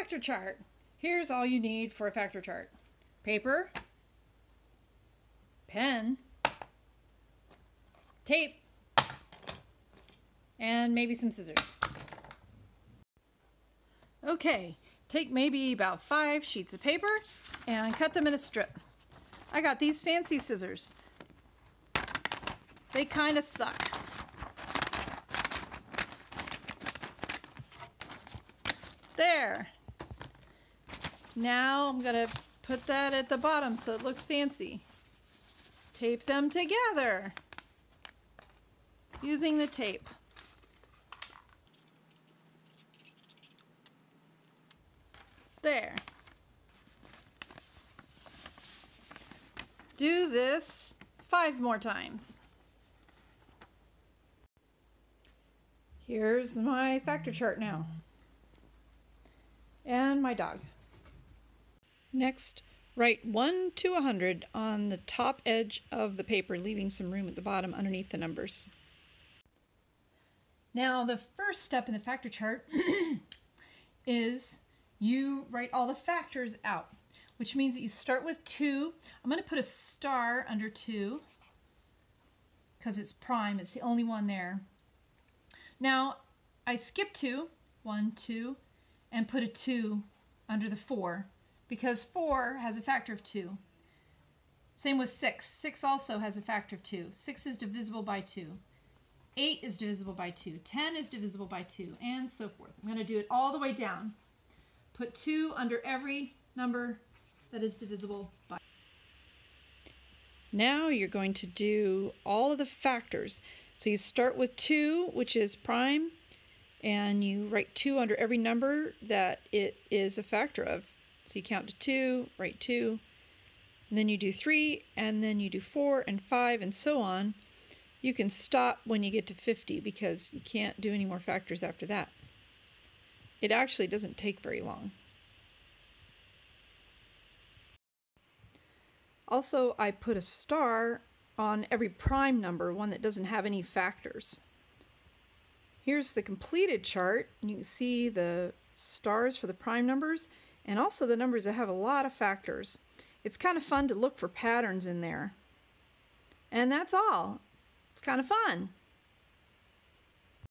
factor chart. Here's all you need for a factor chart. Paper, pen, tape, and maybe some scissors. Okay, take maybe about five sheets of paper and cut them in a strip. I got these fancy scissors. They kind of suck. There. Now I'm going to put that at the bottom so it looks fancy. Tape them together using the tape. There. Do this five more times. Here's my factor chart now. And my dog. Next, write 1 to 100 on the top edge of the paper, leaving some room at the bottom underneath the numbers. Now, the first step in the factor chart is you write all the factors out, which means that you start with 2. I'm going to put a star under 2 because it's prime. It's the only one there. Now, I skip 2, 1, 2, and put a 2 under the 4 because 4 has a factor of 2. Same with 6. 6 also has a factor of 2. 6 is divisible by 2. 8 is divisible by 2. 10 is divisible by 2, and so forth. I'm going to do it all the way down. Put 2 under every number that is divisible by. Now you're going to do all of the factors. So you start with 2, which is prime, and you write 2 under every number that it is a factor of. So you count to 2, write 2, and then you do 3, and then you do 4 and 5, and so on. You can stop when you get to 50 because you can't do any more factors after that. It actually doesn't take very long. Also, I put a star on every prime number, one that doesn't have any factors. Here's the completed chart. You can see the stars for the prime numbers and also the numbers that have a lot of factors. It's kind of fun to look for patterns in there. And that's all. It's kind of fun.